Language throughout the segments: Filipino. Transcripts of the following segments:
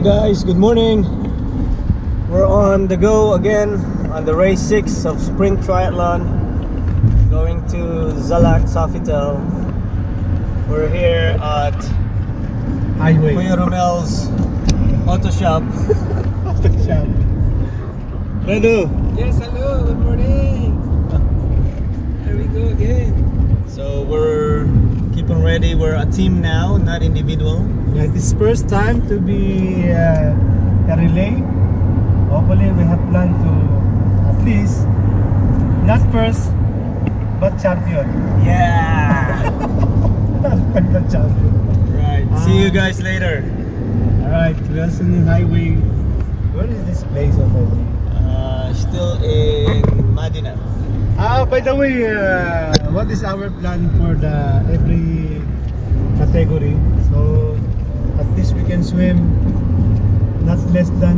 Hello guys, good morning. We're on the go again on the race 6 of spring Triathlon. Going to Zalak Sofitel. We're here at Highway. Kuya Romel's Auto Shop. Shop. Redo. Yes, hello, good morning. Here we go again. So we're keeping ready. We're a team now, not individual. Yeah, this first time to be uh, a relay. Hopefully, we have planned to at least not first, but champion. Yeah. but champion. right. See you guys later. All right, Wilson in Highway. Where is this place already? Uh, still in Madina. Ah, by the way, uh, what is our plan for the every category? So at least we can swim not less than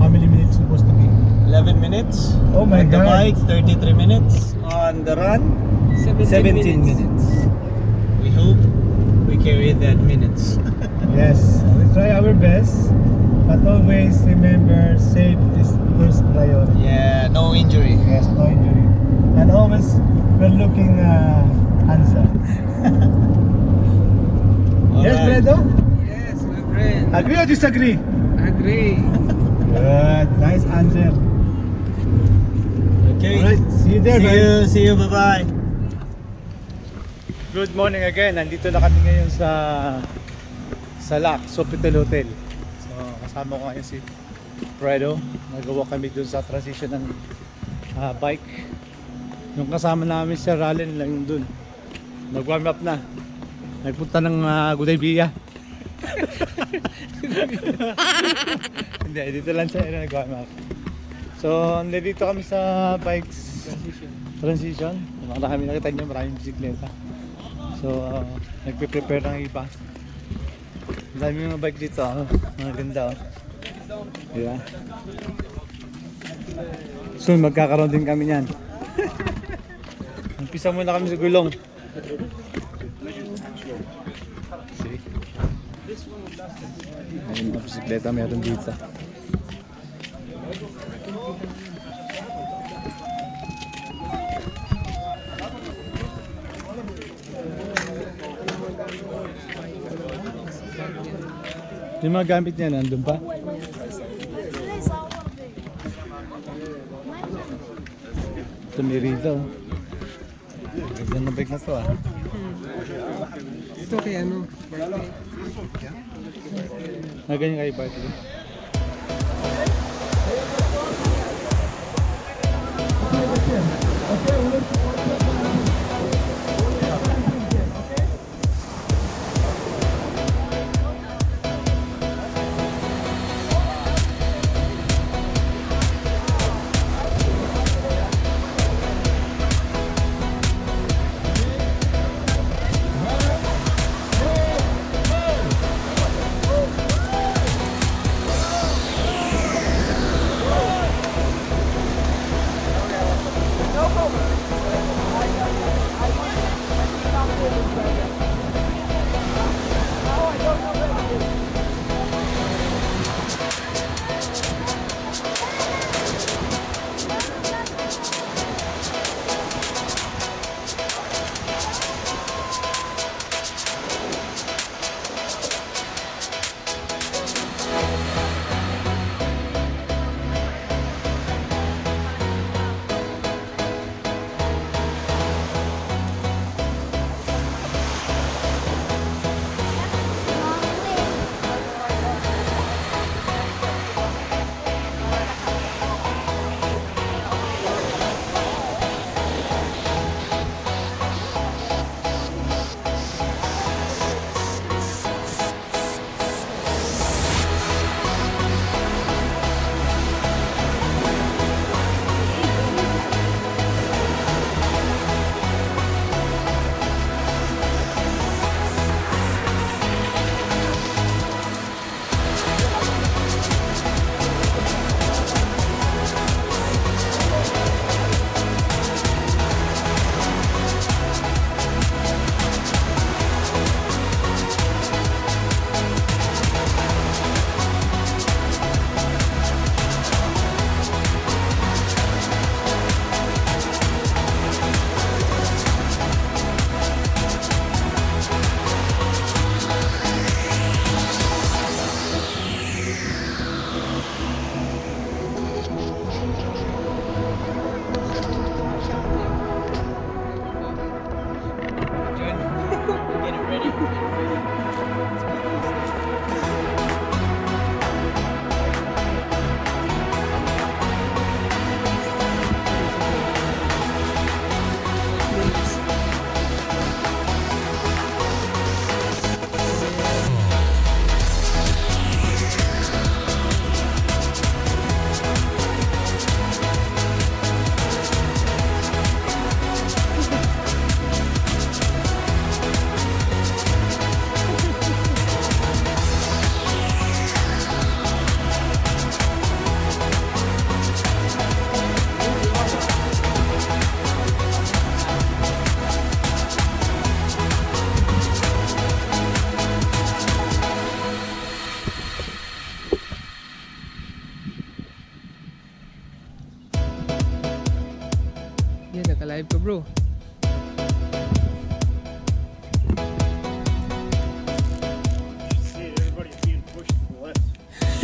how many minutes supposed to be? 11 minutes. Oh my on the God. bike, 33 minutes. On the run, 17, 17 minutes. We hope we carry that minutes. Yes, we try our best, but always remember safety is first priority. yeah, no injury. Yes, no injury, and always we're looking uh, handsome. yes, Alright. Fredo? Yes, my friend. Agree or disagree? Agree. Good, nice answer. Okay. Alright, see you there, see man. you. See you. Bye bye. Good morning again. Nandito na kami ngayon sa Salak, Sofitel Hotel. So, kasama ko ngayon si Fredo. Nagawa kami dun sa transition ng ah, bike. Yung kasama namin si Rallen lang dun. Nag-warm up na. Nagpunta ng uh, Gudaybia. Hindi, dito lang siya nag-warm up. So, nandito kami sa bikes Transition. transition. Kami nakita niyo maraming bisikleta. So, uh, nagpe-prepare ng iba. Ang dami mga bike dito, oh. mga ganda. Oh. Yeah. Soon magkakaroon din kami niyan. Umpisa muna kami sa gulong. See? Ayun mga bisikleta meron dito. Yung mga gamit niya nandun pa? Ito may rito. Ganda na bike na to ah. Ito kay ano? Na ganyan kayo bike.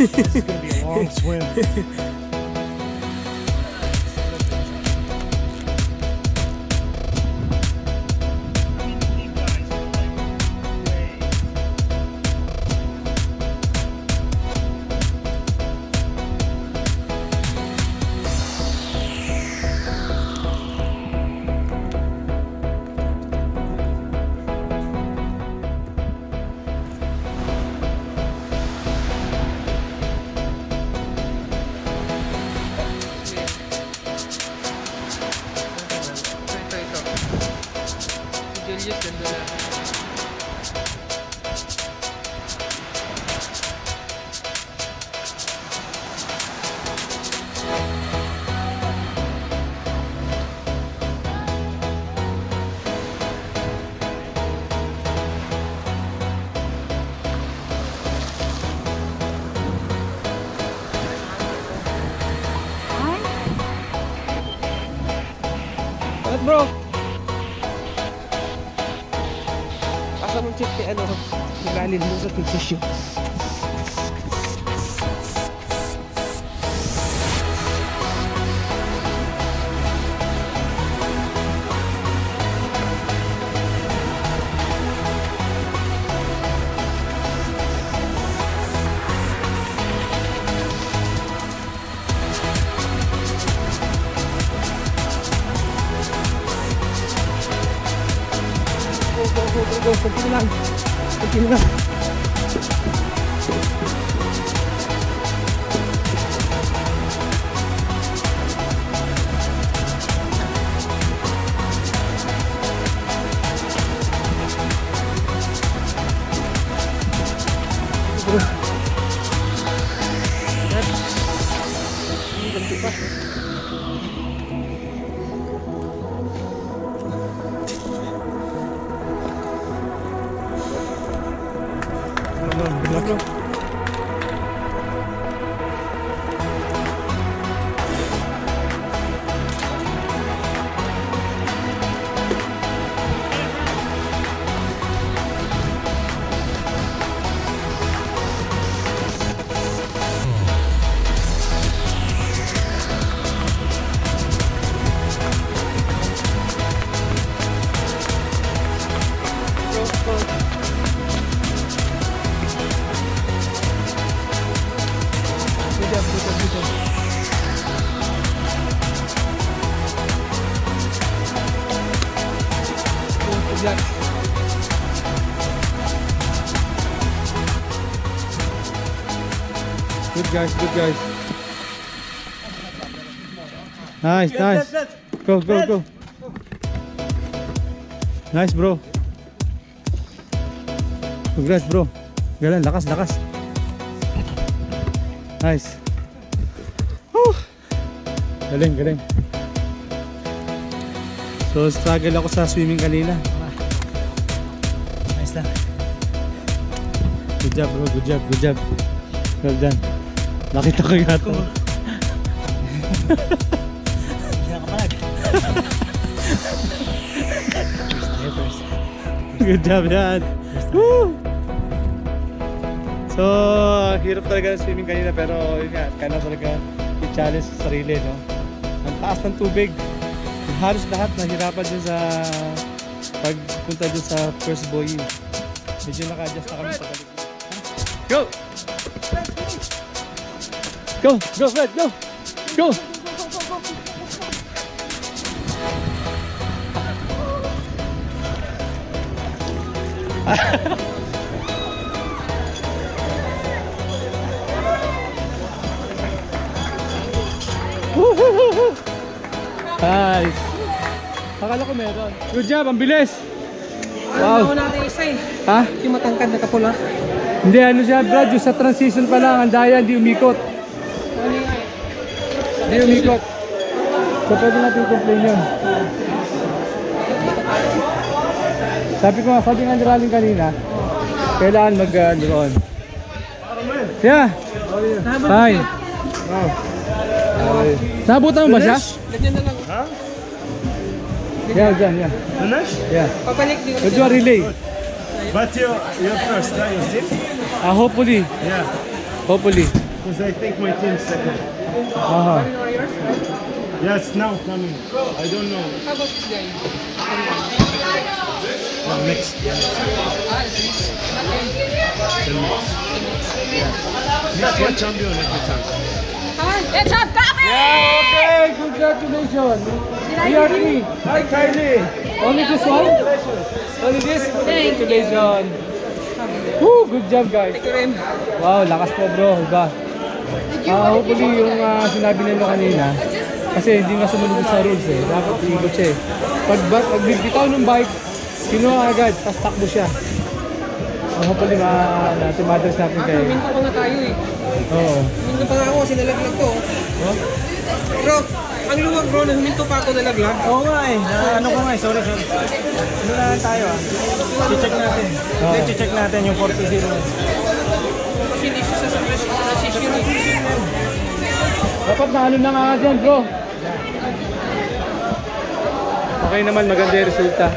it's going to be a long swim. Ilalim mo guys, good guys. Nice, nice. Go, go, go. Nice, bro. Congrats, bro. Galing, lakas, lakas. Nice. Whew. Galing, galing. So, struggle ako sa swimming kanina. Nice lang. Good job, bro. Good job, good job. Well done. Nakita ko yata. Good job yan. Woo! So, hirap talaga ng swimming kanina pero yun nga, kaya talaga i-challenge sa sarili, no? Ang taas ng tubig. Halos lahat nahirapan din sa pagpunta dun sa first buoy. Medyo naka-adjust na kami pagaling. Go! Go! Go, Fred! Go! Go! Nice! Akala ko meron. Good job, ang bilis! Wow. Ano natin isa eh. Ha? Yung matangkad na kapula. Hindi, ano siya, Brad, yung sa transition pa lang, ang daya, hindi umikot. Hindi umikot. So, pwede natin complain yun. Sabi ko nga, sabi nga ni Raling kanina, kailangan mag uh, drone. Yeah. Hi. Nabutan mo ba siya? Ganyan na lang. Yeah, dyan, yeah. Finish? Yeah. Pabalik din We'll do a relay. But you, you're first, right? You see? Uh, hopefully, Yeah. hopefully. Because I think my team's second. Uh-huh. Yes, now coming. I don't know. How about this guy? Uh, next. Next one champion every time. It's a copy! Yeah, okay, congratulations. ERP. Hi, Kylie. Only this one? Only this? Congratulations. Woo, good job guys. Ito rin. Wow, lakas po bro, iba. Uh, hopefully yung uh, sinabi nila kanina, kasi hindi nga sumunod sa rules eh. Dapat ikot siya eh. Pag, pag bitaw ng bike, kinuha agad, tapos takbo siya. Ang hopefully ma na, tumatas natin kayo. Ah, minto pa nga tayo eh. Oo. Minto pa nga ako, sinalaglag ko. Huh? Pero, ang luwag bro, minto pa ako nalaglag. Oo nga eh. Na, ano ko nga eh, sorry sorry. Ano na tayo ah? Ano Che-check natin. Oh. Che-check natin yung 4 sinisisi sa nasisira. Dapat na ano na nga dyan bro. Okay naman, maganda yung resulta.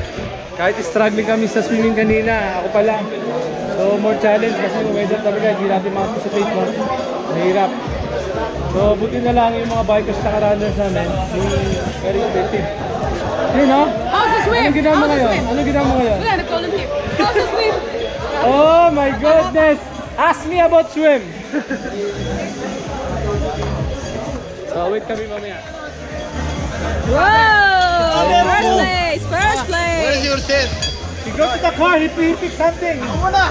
Kahit struggling kami sa swimming kanina, ako pala. So more challenge kasi weather talaga, hindi natin makaposipate mo. Mahirap. So buti na lang yung mga bikers na runners namin, yung very effective. Yun no? How to swim? Anong ginawa mo ngayon? Anong ginawa mo ngayon? Wala, nag-volunteer. How to swim? Oh my goodness! Ask me about swim! so wait kami mamaya. Whoa! First place! First place! your set? He go to the car, he pick pick something. Ako muna!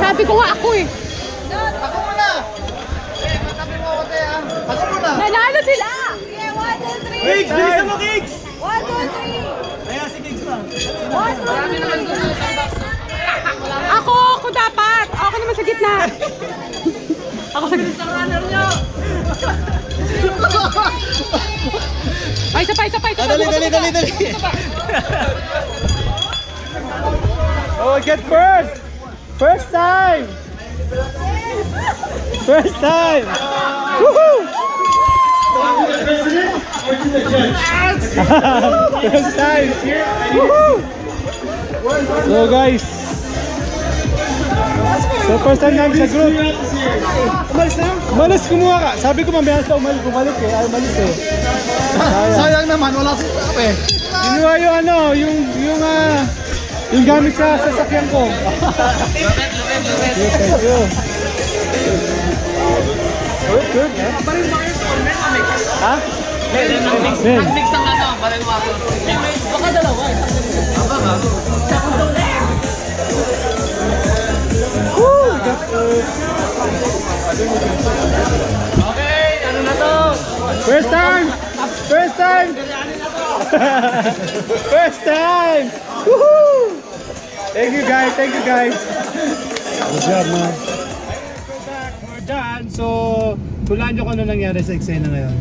Sabi ko nga ako eh. Nanalo sila! Yeah, one, two, three! Kigs! Bilisan mo, Kigs! One, two, three! Kaya si Kigs pa. One, two, three! Ako! Ako dapat! Ako naman sa gitna! Ako sa gitna. runner nyo! Ay, isa pa, isa pa, isa pa. Dali, dali, dali, dali. Oh, get first! First time! First time! Woohoo! First time! Woohoo! So guys, so first time namin sa group. Umalis na? Umalis, kumuha ka. Sabi ko mamaya sa umalis, bumalik eh. Ay, umalis eh. Sayang naman, wala si Tape. Kinuha yung ano, yung, yung, ah, yung gamit sa sasakyan ko. Yes, thank you. Good, good. Ha? Men. Mix ang ano, balang water. Baka dalawa eh. Woo! Got, uh, Okay, ano na to? First time! First time! First time! Woohoo! Thank you guys, thank you guys. Good job, man. We're back, we're done. So, hulaan nyo kung ano nangyari sa eksena ngayon.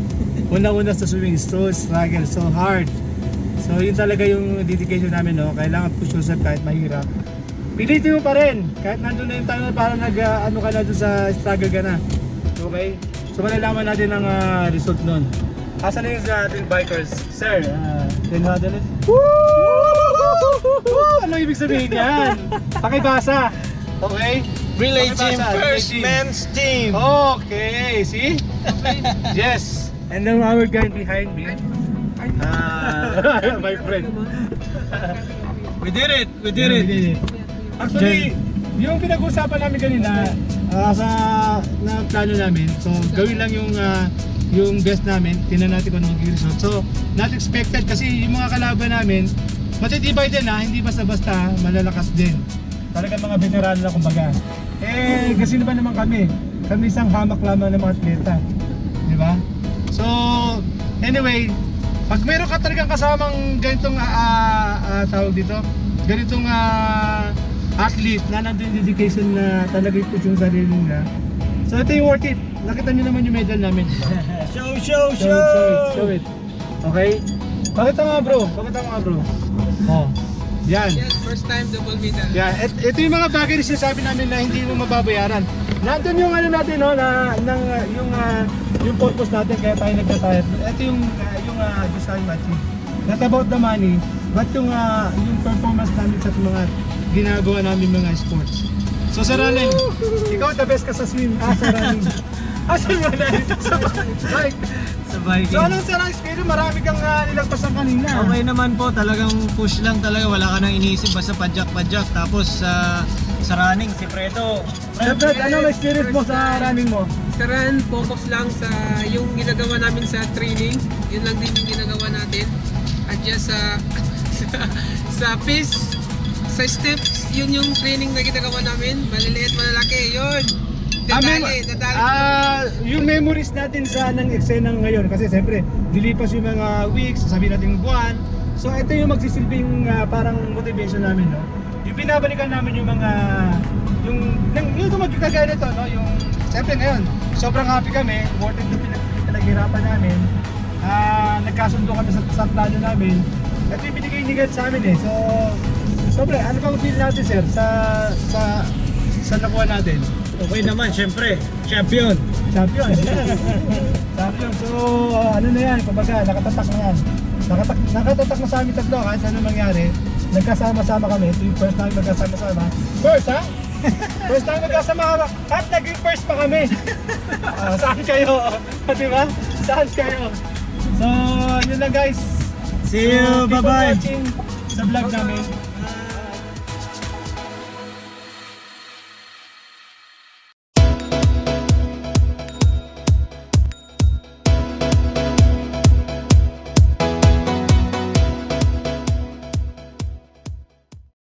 Una-una sa swimming, so struggle, so hard. So, yun talaga yung dedication namin, no? Kailangan push yourself kahit mahirap. Pilitin mo pa rin. Kahit nandun na yung time na parang nag, ah, ano ka na dun sa struggle ka na. Okay? So, malalaman natin ang ah, result nun. Asan na yung sa ating bikers? Sir, uh, can you handle it? Woo! Ano ibig sabihin yan? Pakibasa. Okay? Relay team, first men's team. Okay, see? yes. And then our guy behind me. Uh, my friend. We did it! We Yeah, we did it. Actually, yung pinag-usapan namin kanina ah, sa na plano namin, so gawin lang yung ah, yung best namin, tingnan natin kung ano magiging result. So, not expected kasi yung mga kalaban namin, matitibay din ha, hindi basta-basta, malalakas din. Talaga mga veteran na kumbaga. Eh, kasi naman naman kami, kami isang hamak lamang ng mga atleta. Di ba? So, anyway, pag meron ka talagang kasamang ganitong ah, ah, ah, tawag dito, ganitong ah, athlete na nandun yung dedication na talaga i-push yung sarili nila. So ito yung worth it. Nakita niyo naman yung medal namin. ba? Show, show, Show it, show it, show it. Okay? Pakita nga bro, pakita nga bro. Oh. Yan. Yes, first time double medal. Yan, et, ito yung mga bagay na sinasabi namin na hindi mo mababayaran. Nandun yung ano natin no, na ng uh, yung uh, yung purpose natin kaya tayo nagtatayat. Ito yung uh, yung uh, design matching. not about the money, but yung, ah, yung performance namin sa mga ginagawa namin mga sports. So sa running, ikaw the best ka sa swim, ah, sa running. ah, sa running. sa bike. Sa biking. So anong sa running speed? Marami kang uh, nilagpasan kanina. Okay naman po, talagang push lang talaga, wala ka nang iniisip, basta padyak-padyak. Tapos sa sa running, si Fredo. Siyempre, ano ang experience mo sa running mo? Sa run, focus lang sa yung ginagawa namin sa training. Yun lang din yung ginagawa natin. Adjust sa sa, sa pace, sa steps, yun yung training na ginagawa namin. Maliliit, malalaki, yun. Dadali, dadali. Ah, yung memories natin sa ng eksena ngayon kasi siyempre dilipas yung mga weeks, sasabihin natin buwan. So ito yung magsisilbing ah, parang motivation namin, no. Yung binabalikan namin yung mga yung nang yung magkakagaya nito, no, yung siyempre ngayon, sobrang happy kami, worth it yung pinag- pinaghirapan namin. Ah, nagkasundo kami sa, sa plano namin. Ito yung binigay ni God sa amin eh. So, Sobre, ano bang feel natin sir sa sa sa nakuha natin? Okay naman, syempre, champion. Champion. Champion. So, uh, ano na yan, kumbaga, nakatatak na yan. Nakatak, nakatatak na sa amin tatlo, kahit ano mangyari. Nagkasama-sama kami. Ito yung first time magkasama-sama. First, ha? First time magkasama kami. At naging first pa kami. Ah, saan kayo? Di ba? Saan kayo? So, yun lang guys. See you, So, bye-bye. watching sa vlog namin.